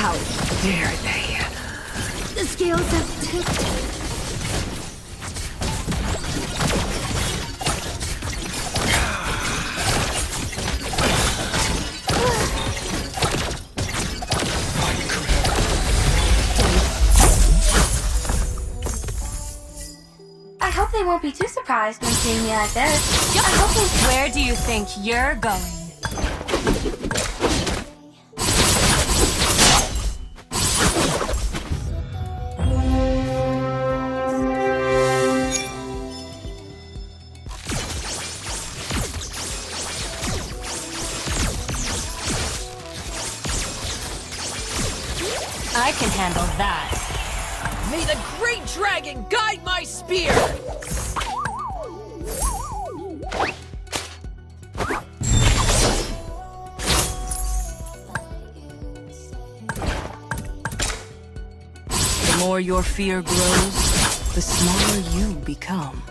How dare they? The scales have tipped. I hope they won't be too surprised when seeing me like this. I hope they... Where do you think you're going? I can handle that. May the great dragon guide my spear! The more your fear grows, the smaller you become.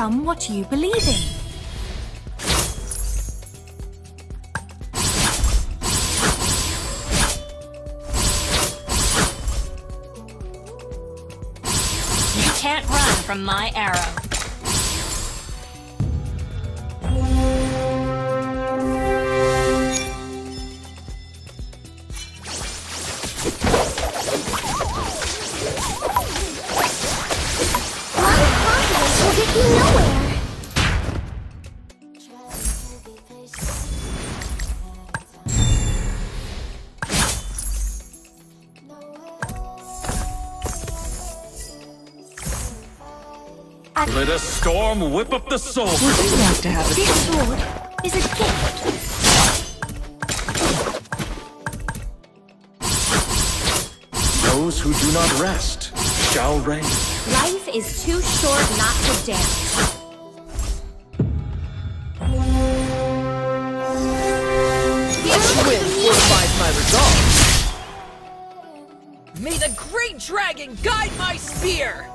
Become what you believe in. You can't run from my arrow. Nowhere. Let a storm whip up the soul. Would you like to have a This sword is a gift. Those who do not rest shall reign. Life is too short not to dance. Each win fortifies my resolve! May the great dragon guide my spear!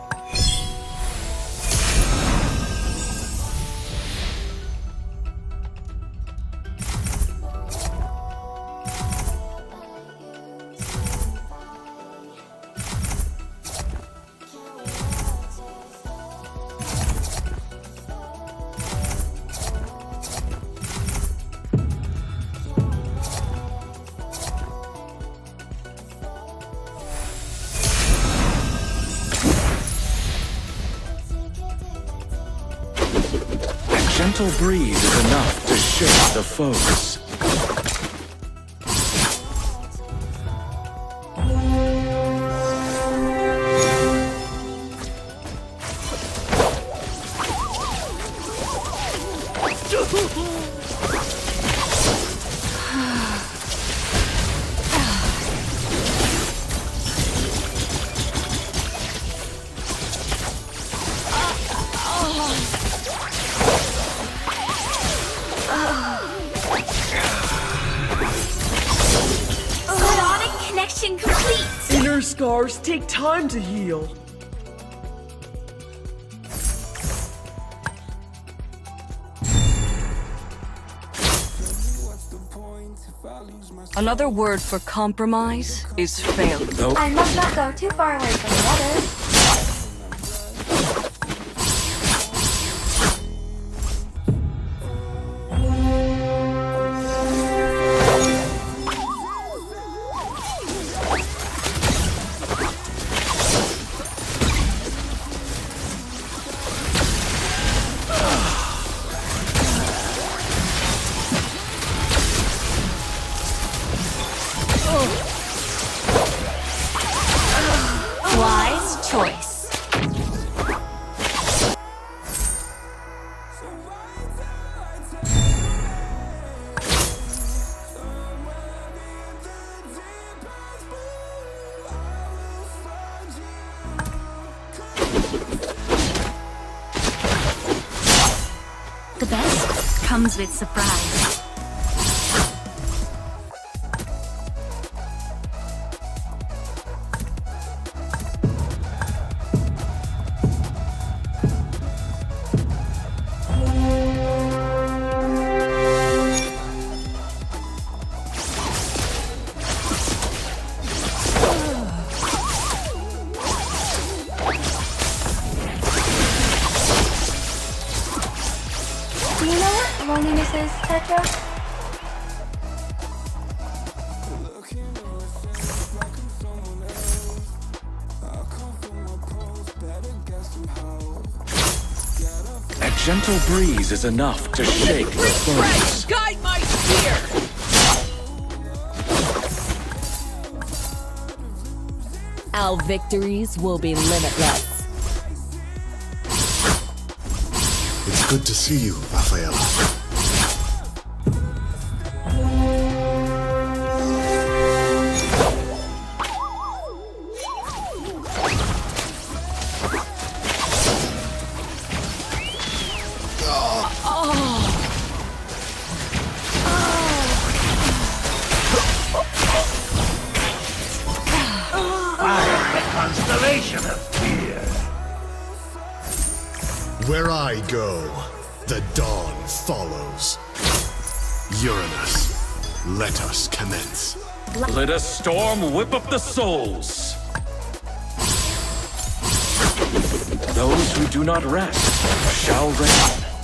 Gentle breeze is enough to shake the foes. Scars take time to heal. Another word for compromise is failure. Though I must not go too far away from the others. Comes with surprise. Gentle is enough to shake the foes. Guide my spear! Our victories will be limitless. It's good to see you, Rafaela. Where I go, the dawn follows. Uranus, let us commence. Let a storm whip up the souls. Those who do not rest shall reign.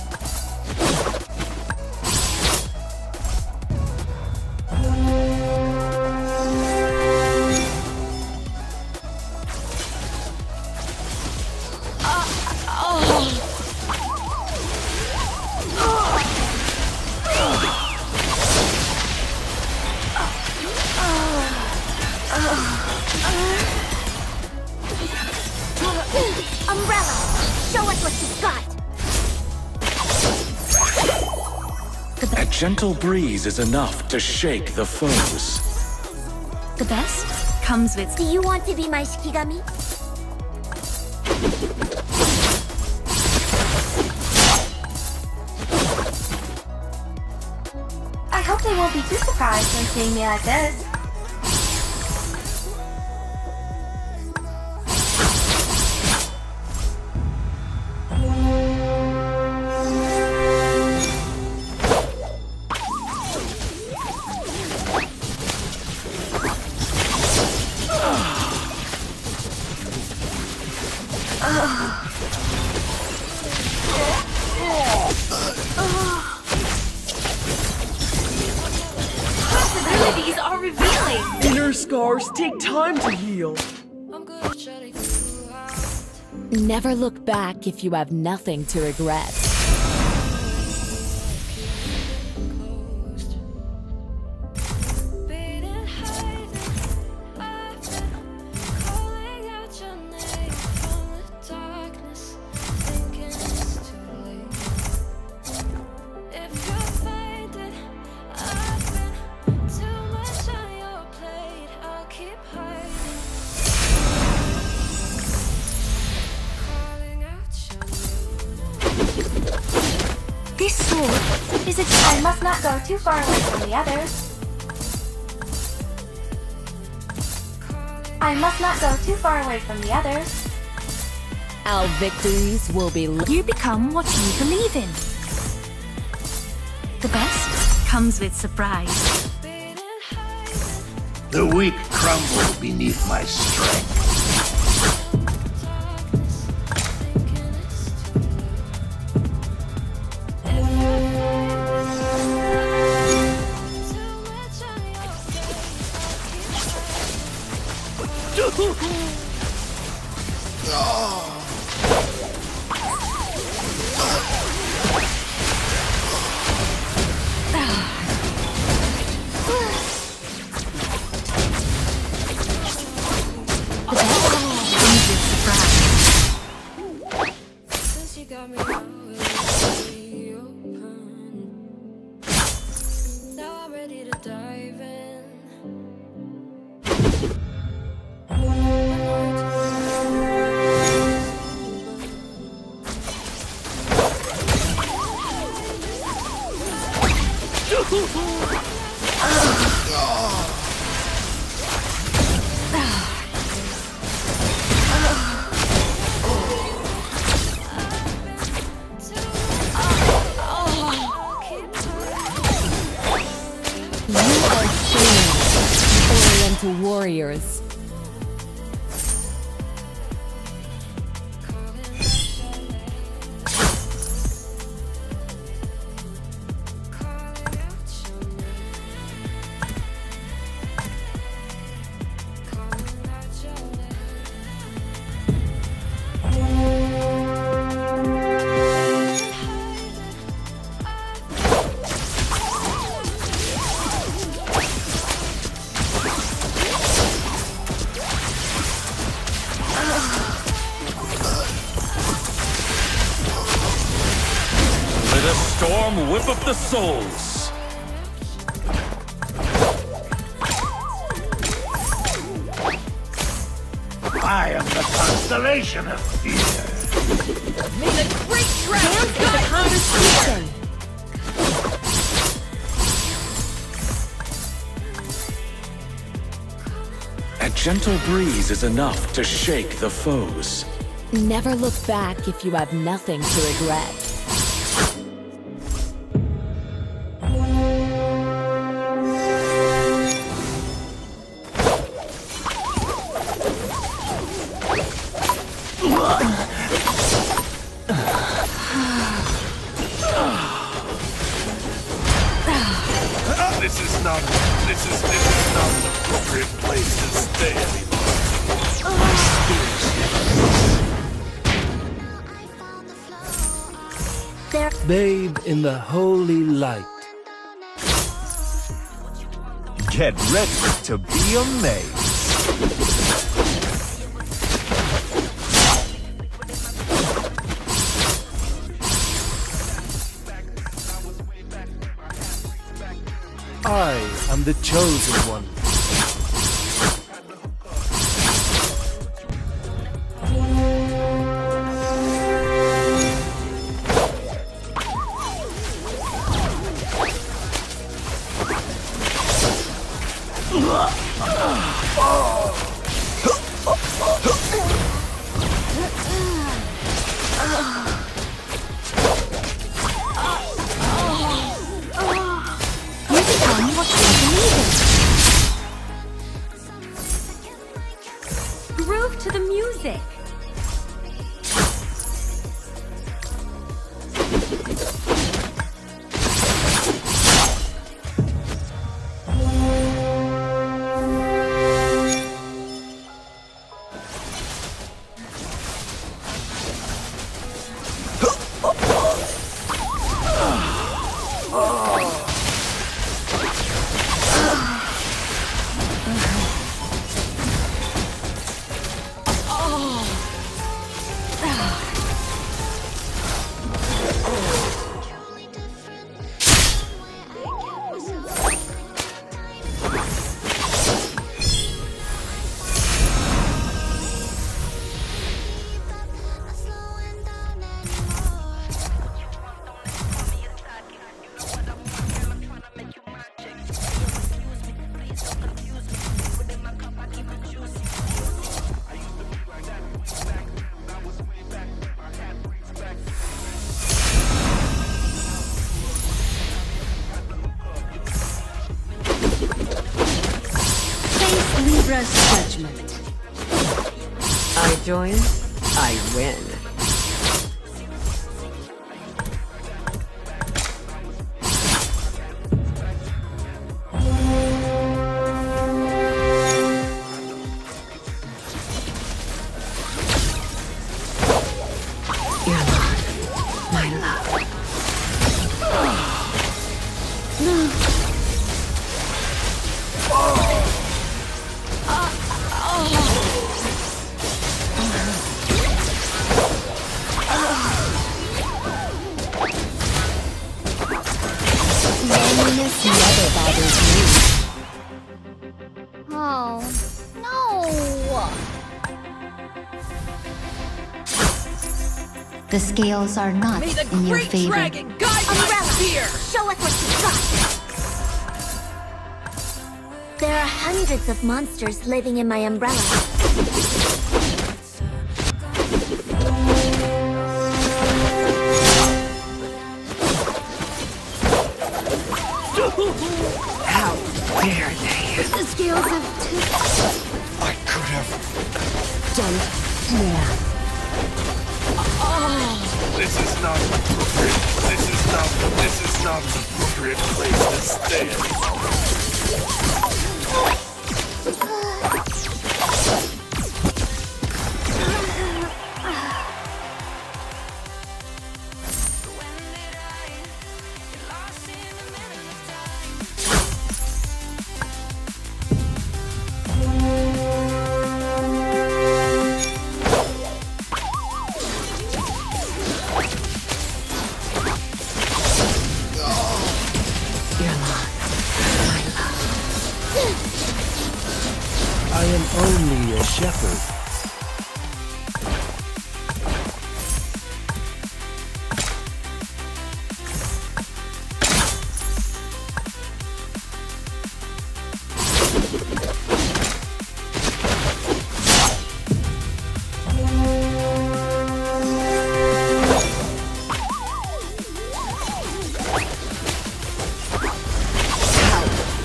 Uh, umbrella, show us what you've got. A gentle breeze is enough to shake the foes. The best comes with. Do you want to be my Shikigami? I hope they won't be too surprised when seeing me like this. Never look back if you have nothing to regret. Must not go too far away from the others. I must not go too far away from the others. Our victories will be li- You become what you believe in. The best comes with surprise. The weak crumble beneath my strength. The souls. I am the constellation of fear. May the great dragon guide A gentle breeze is enough to shake the foes. Never look back if you have nothing to regret. Bathe in the holy light. Get ready to be amazed. I am the chosen one. Join, I win. Yalan, my love. Loneliness The scales are not in your great favor. dragon guide spear! Show us what you got. There are hundreds of monsters living in my umbrella. How dare they? The scales have not appropriate. This is not. This is not an appropriate place to stay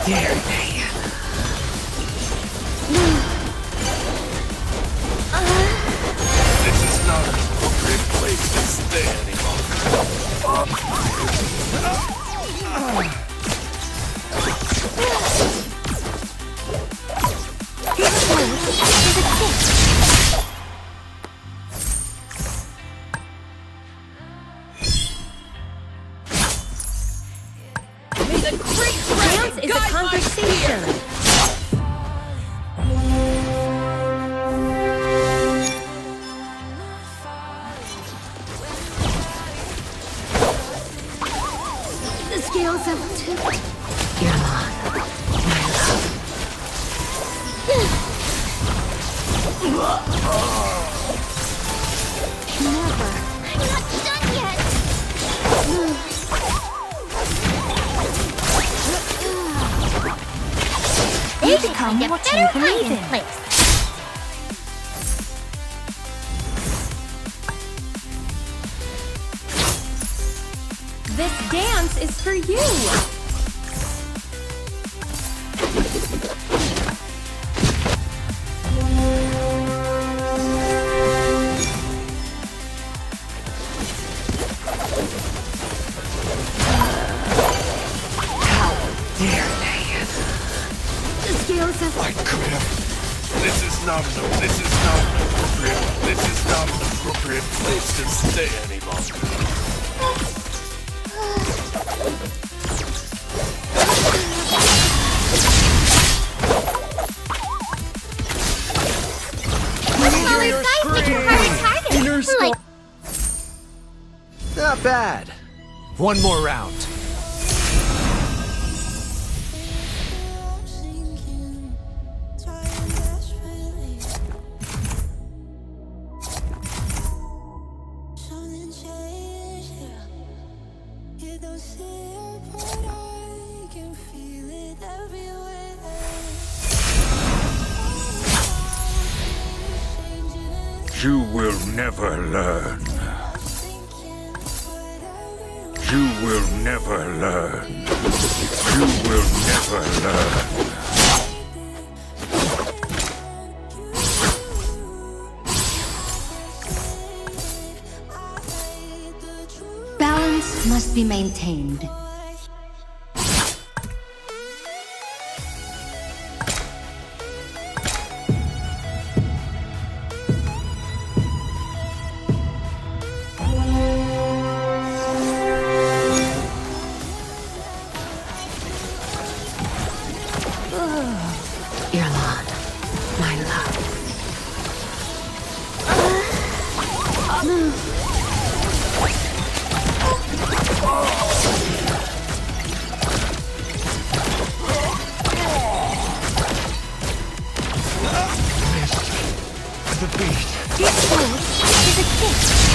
Dare they? Scales have tipped. Never. I'm not done yet. You become what you believe in. Place. Is for you. One more round. You will never learn. Will never learn. You will never learn. Balance must be maintained. the kiss.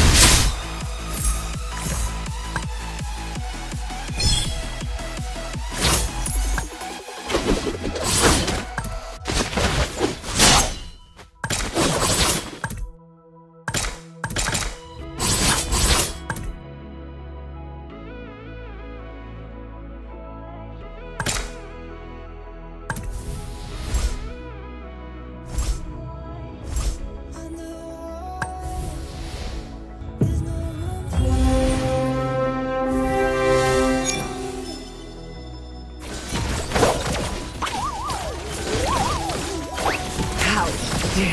They...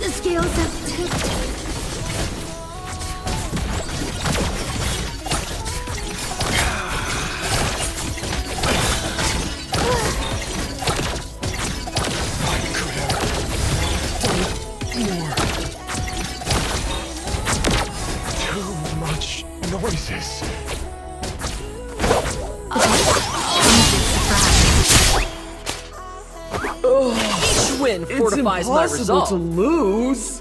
The scales have tipped. Ugh, Each win it's my impossible to lose.